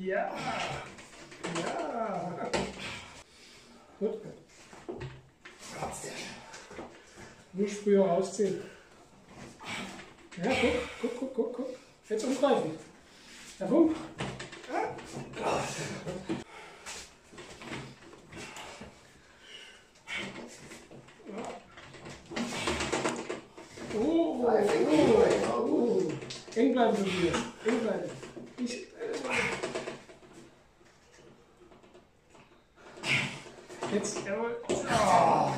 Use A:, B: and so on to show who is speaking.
A: Ja. Ja. Gut. Nur früher rausziehen. Ja, guck, guck, guck, guck, guck. Jetzt umgreifen. Herr Funk. Oh, oh, oh. Eng bleiben, Tobias. Eng bleiben. It's. It was, oh.